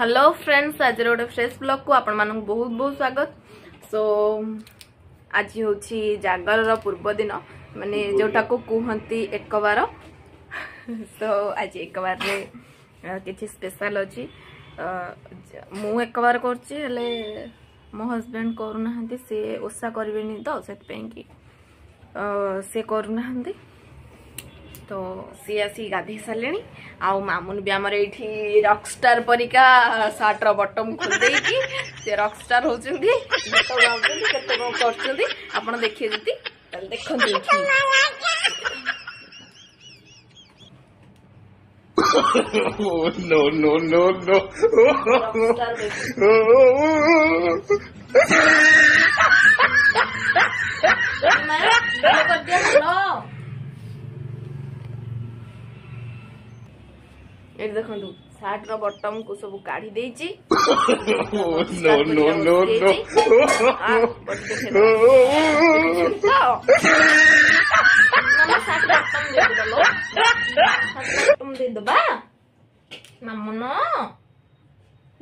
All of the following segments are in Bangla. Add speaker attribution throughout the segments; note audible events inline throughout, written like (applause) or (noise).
Speaker 1: হ্যালো ଫ୍ରେଣ୍ଡସ୍ ଆଜିର ଗୋଟେ ଫ୍ରେଶ୍ ବ୍ଲଗ୍କୁ ଆପଣମାନଙ୍କୁ ବହୁତ ବହୁତ ସ୍ୱାଗତ ସୋ ଆଜି ହେଉଛି ଜାଗରର ପୂର୍ବଦିନ ମାନେ ଯେଉଁଟାକୁ କୁହନ୍ତି ଏକବାର ସୋ ଆଜି ଏକବାରରେ କିଛି ସ୍ପେଶାଲ ଅଛି ମୁଁ ଏକବାର କରୁଛି ହେଲେ ମୋ ହଜବେଣ୍ଡ କରୁନାହାନ୍ତି ସେ ଓଷା କରିବେନି ତ ସେଥିପାଇଁକି ସେ କରୁନାହାନ୍ତି তো ସିଏ ଆସି ଗାଧେଇ ସାରିଲେଣି ଆଉ ମାମୁନି ବି ଆମର ଏଇଠି ରକ୍ଷ୍ଟାର ପରିକା ସାର୍ଟର ବଟମ୍ ଖୋଲିଦେଇକି ସେ ରକ୍ଷ୍ଟାର ହେଉଛନ୍ତି କେତେ କ'ଣ କରୁଛନ୍ତି ଆପଣ ଦେଖିବେ ଯଦି ତାହେଲେ ଦେଖନ୍ତୁ ଏଇଠି
Speaker 2: oh, no, no, no, no.
Speaker 1: देख बटमिटम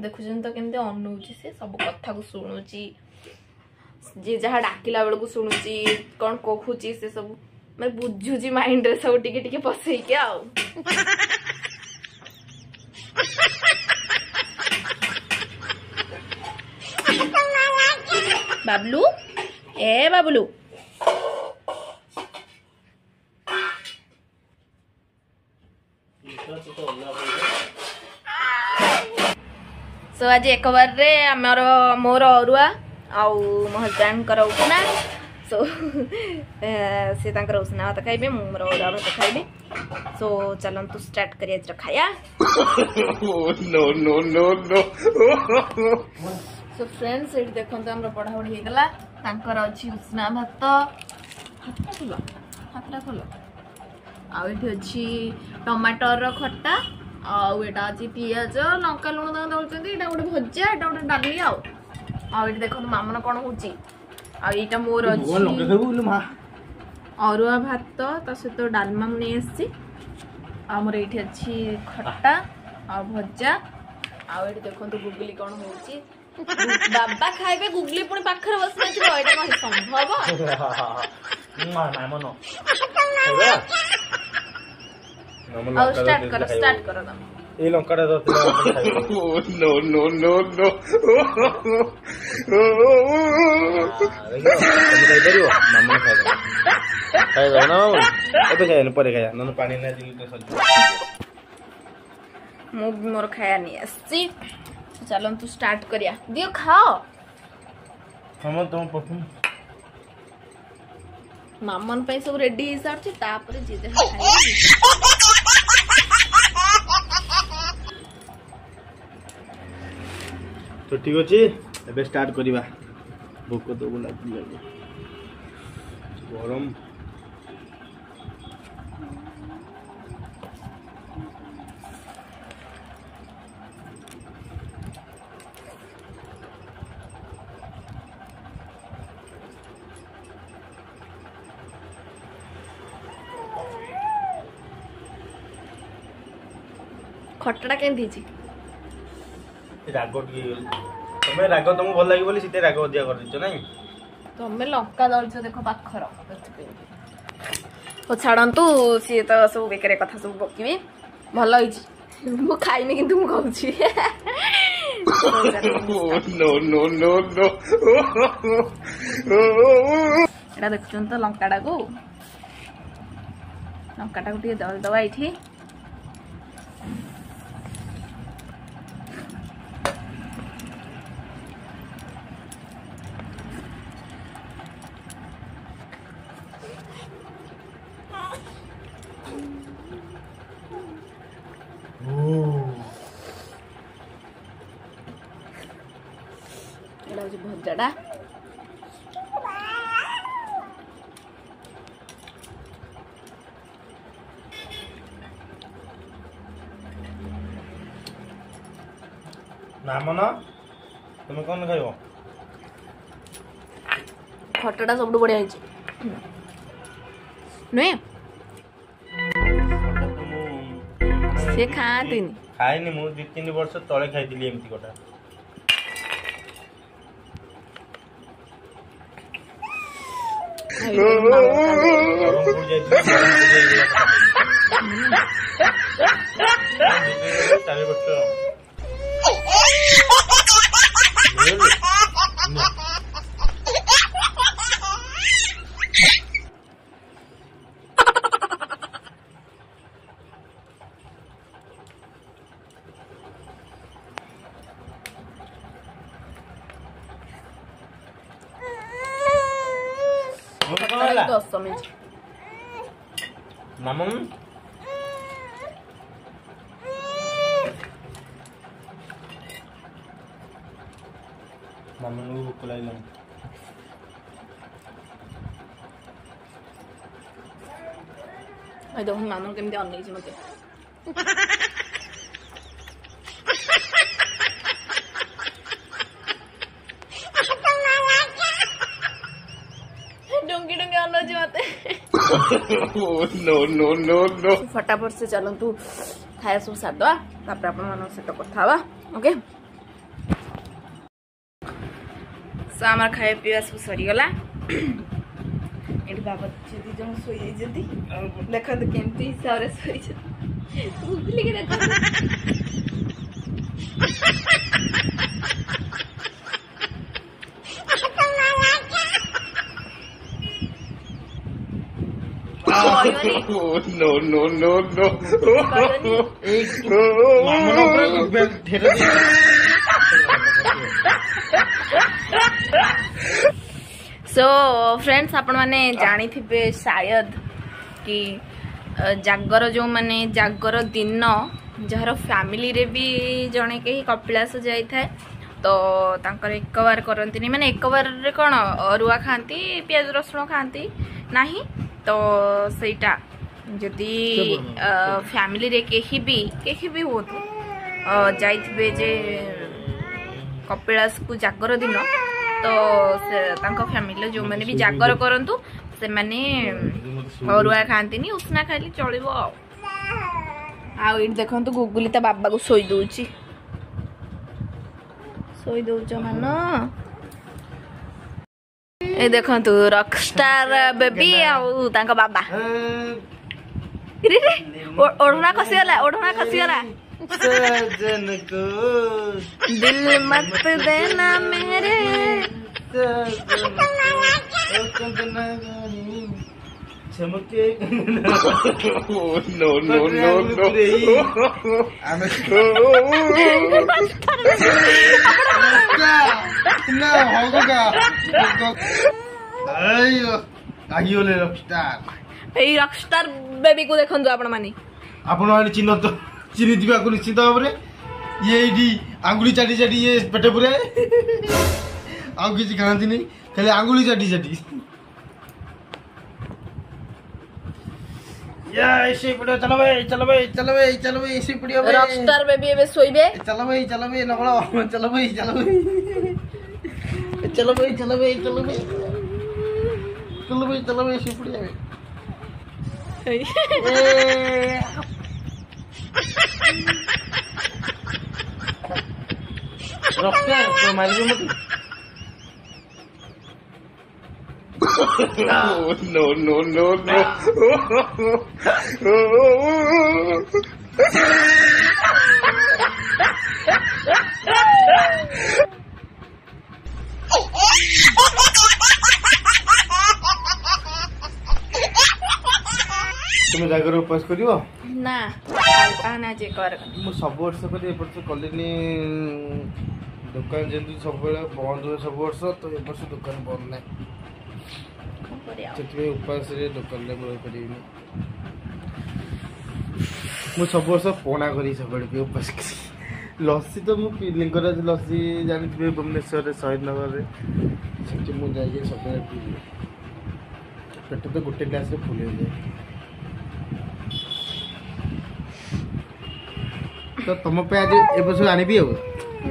Speaker 1: देखु अनु सब कथा को से सब जी रे डाकि मुझु मसि बाबलू ए बाबलू सो आज एक बारे आमर मोर अरुआ आजबैंड उपना सो सी तर उना भात खाइबे मोर अरुआ भात खाइबे सो चलतु स्टार्ट कर खाया
Speaker 2: oh, no, no, no, (laughs)
Speaker 1: so friends এটি দেখুন আমার পড়াপড়ি হয়ে গলা তাঁকর অছি উষ্ণা ভাত হাতটা খোল হাতটা খোল আঠি অছি টমাটর খটা আউ এটা আছে পিঁয়াজ লঙ্কা লুণ তাকে দেখাচ্ছেন এটা গোটে ভজা এটা গোটে ডালি আউ আউ এটি দেখুন মামন কোণ হচ্ছে আউ এইটা মোর অছি অরুয়া ভাত তা সহ ডালমা মু নিয়ে আসছি আমার এইটি আছে খটা আউ ভজা আউ এটি দেখুন গুগলি কোণ হচ্ছে ବାବା ଖାଇବେ ଗୁଗୁଲି ପୁଣି ପାଖରେ ବସି ଅଛି ଏଇଟା କଣ ସମ୍ଭବ
Speaker 3: ମାମନ ପରେ ଖାଇବା ନହେଲେ ପାଣି ନା
Speaker 1: ମୁଁ ମୋର ଖାଇବା ନେଇ ଆସିଛି ଚାଲନ୍ତୁ ଷ୍ଟାର୍ଟ କରିବା ଦିଅ ଖାଅ
Speaker 3: ମାମନ
Speaker 1: ପାଇଁ ସବୁ ରେଡି ହେଇସାରିଛି ତାପରେ ଯିଏ ଯାହା ଖାଇବ
Speaker 3: তো ঠিক আছে এবার স্টার্ট করিবা ভোক তো লাগবে গরম
Speaker 1: খটটা କେମିତି ହେଇଛି
Speaker 3: ରାଗ ଟିକେ ତମେ ରାଗ ତମକୁ ଭଲ ଲାଗିବ ବୋଲି ସେଥିପାଇଁ ରାଗ ଅଧିକା କରିଦେଇଛ ନାଇଁ
Speaker 1: ତମେ ଲଙ୍କା ଦଳିଛ ଦେଖ ପାଖର ହଉ ଛାଡ଼ନ୍ତୁ ସିଏ ତ ସବୁ ବେକାରୀ କଥା ସବୁ ପକିବି ଭଲ ହେଇଛି ମୁଁ ଖାଇନି କିନ୍ତୁ ମୁଁ କହୁଛି ଏଇଟା ଦେଖୁଛନ୍ତି ତ ଲଙ୍କାଟାକୁ ଲଙ୍କାଟାକୁ ଟିକେ ଦଳିଦେବା ଏଇଠି
Speaker 3: ନାମ ନା তুমি କ'ଣ ଖାଇବ
Speaker 1: ଖଟାଟା ସବୁଠୁ ବଢ଼ିଆ ହେଇଛି ନୁହେଁ ସେ ଖାଆନ୍ତିନି
Speaker 3: ଖାଇନି ମୁଁ ଦୁଇ ତିନି ବର୍ଷ ତଳେ ଖାଇଥିଲି ଏମିତି ଗୋଟା ଚାରି ବର୍ଷ really?
Speaker 1: No. Dos, n a m a n ওই দেখুন মামার
Speaker 2: কেমনি অন্য কিছু মতো ફટાફટ
Speaker 1: સે ચાલો તું ખાયા શું સાદવા આપણે આપણને સેટ અપ થાવા ઓકે સો આમાર ખાଇବା પીવા શું સરીગલા ଏଠି ବାବା ଯଦି ଜଣ ଶୋଇଯାଇଛନ୍ତି ଦେଖନ୍ତୁ କେମିତି ହିସାବରେ ଶୋଇଛନ୍ତି ବୁଲିକି ଦେଖନ୍ତୁ
Speaker 2: no no no no
Speaker 1: so friends ଆପଣମାନେ ଜାଣିଥିବେ ଶାୟଦ କି ଜାଗର ଯେଉଁମାନେ ଜାଗର ଦିନ ଯାହାର ଫ୍ୟାମିଲିରେ ବି ଜଣେ କେହି କପିଳାସ ଯାଇଥାଏ ତ ତାଙ୍କର ଏକବାର କରନ୍ତିନି ମାନେ ଏକବାରରେ କ'ଣ ଅରୁଆ ଖାଆନ୍ତି ପିଆଜ ରସୁଣ ଖାଆନ୍ତି ନାହିଁ ତ ସେଇଟା ଯଦି ଫ୍ୟାମିଲିରେ କେହି ବି କେହି ବି ହୁଅନ୍ତୁ ଯାଇଥିବେ ଯେ କପିଳାସକୁ ଜାଗର ଦିନ ତ ତାଙ୍କ ଫ୍ୟାମିଲିର ଯେଉଁମାନେ ବି ଜାଗର କରନ୍ତୁ ସେମାନେ ଅରୁଆ ଖାଆନ୍ତିନି ଉଷୁନା ଖାଇଲେ ଚଳିବ ଆଉ ଆଉ ଏଇଠି ଦେଖନ୍ତୁ ଗୁଗୁଲି ତା ବାବାକୁ ଶୋଇ ଦେଉଛି ଶୋଇ ମାନ ଏ ଦେଖନ୍ତୁ ରକଷ୍ଟାର ବେବି ଆଉ ତାଙ୍କ ବାବା ଓଢ଼ଣା ଖସିଗଲା ଓଢ଼ଣା ଖସିଗଲା
Speaker 3: सजन को
Speaker 1: दिल मत देना मेरे
Speaker 3: চমকে নো
Speaker 2: নো নো নো আমি না
Speaker 3: হগা আইয়ো আইয়ো লে রকস্টার এই
Speaker 1: রকস্টার বেবি কো দেখুন তো আপনা
Speaker 3: মানে আপনা মানে চিহ্ন তো चिन्ह ନିଶ୍ଚିତ ଭାବରେ ଇଏ ଏଇଠି ଆଙ୍ଗୁଳି ଚାଟି ଚାଟି ଇଏ ପେଟ ପୁରାଏ ଆଉ କିଛି ଖାଆନ୍ତିନି ଖାଲି ଆଙ୍ଗୁଳି ଚାଟି ଚାଟି चलो भाई भाई Rocknya pemain
Speaker 2: rumit. no, no, no, no.
Speaker 3: no. (laughs) तुम जगह उपवास कर सब वर्ष कल दुकान जी सब बंद हुए सब वर्ष तो
Speaker 1: ये वर्ष दुकान
Speaker 3: बंद ना उपवास दुकान कर सब वर्ष पणा कर सब उपवास कर लसी तो मुझे लिंगराज लसी जानते भुवनेश्वर से शहीद नगर से सब पेट तो गोटे ग्लास फुले ତ ତମ ପାଇଁ ଆଜି ଏ ବର୍ଷ ଆଣିବି ଆଉ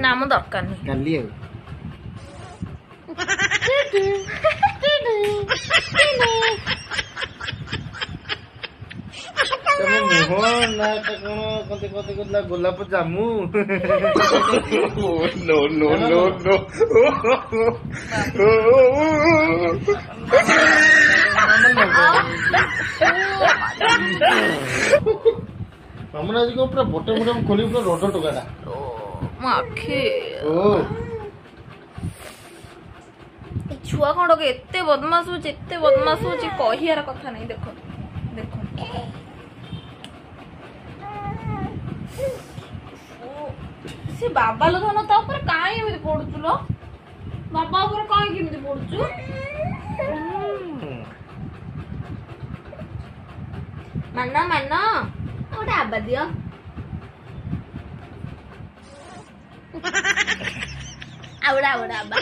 Speaker 1: ନା ମୁଁ ଦରକାର ନାହିଁ
Speaker 3: କାଲି ଆଉ ଗୋଲାପ ଜାମୁ ମାମୁନା ଆଜି ପୁରା ବୋଟେ ବୋଟେ ଖୋଲି ପୁରା ରଡ଼ ଟୋକାଟା
Speaker 1: ଛୁଆ କ'ଣ ଡକେ ଏତେ ବଦମାସ ହଉଛି ଏତେ ବଦମାସ ହଉଛି କହିବାର କଥା ନାହିଁ ଦେଖ ଦେଖ ସେ ବାବା ଲୋ ଧନ ତା ଉପରେ କାହିଁ ଏମିତି ପଡୁଛୁ ଲୋ ବାବା ଉପରେ କାହିଁ କେମିତି ପଡୁଛୁ ମାନ ମାନ
Speaker 3: apa dia? Aura aura abah.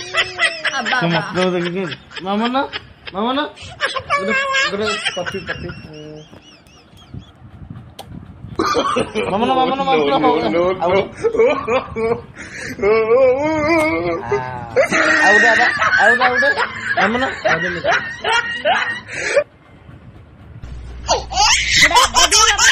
Speaker 1: Abah. Kamu Mama nah. Mama papi nah. papi. Mama nah, mama mama Mama Aura.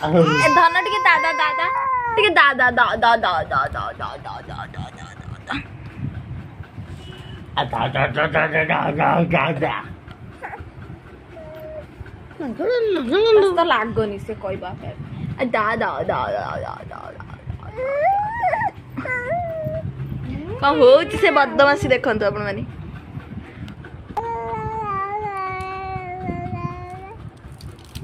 Speaker 1: ধনটিকে দাদা দাদা দাদা
Speaker 3: দাদা দাদা দাদা দাদা দাদা দাদা সে কই দাদা
Speaker 1: দাদা দাদা ସେ হচ্ছে সে বদমাসি দেখন্তু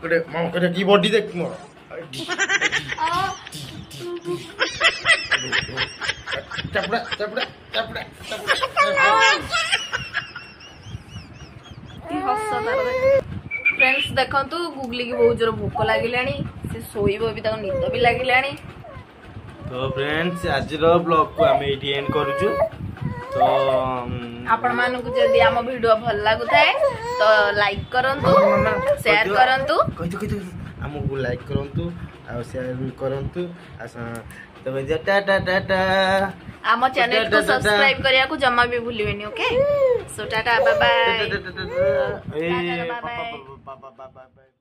Speaker 1: করে মামা
Speaker 3: করে কি বডি দেখ মামা চাপড়া চাপড়া চাপড়া ফ্রেন্ডস দেখন্তু
Speaker 1: গুগলি কি বহুত জোর ভোক লাগিলানি সে শোইব বি তাকে নিদ বি লাগিলানি তো
Speaker 3: ফ্রেন্ডস আজির ব্লগ কু আমি এটি এন্ড করুছু তো
Speaker 1: ଆପଣମାନଙ୍କୁ ଯଦି ଆମ ଭିଡିଓ ଭଲ ଲାଗୁଥାଏ ତ ଲାଇକ୍ କରନ୍ତୁ ସେୟାର କରନ୍ତୁ
Speaker 3: ଆମକୁ ଲାଇକ୍ କରନ୍ତୁ ଆଉ ସେୟାର କରନ୍ତୁ
Speaker 1: ଆମ ଚ୍ୟାନେଲକୁ ସବସ୍କ୍ରାଇବ କରିବାକୁ ଜମା ବି ଭୁଲିବେନି ଓକେ ସୋ ଟାଟା
Speaker 3: ବାବା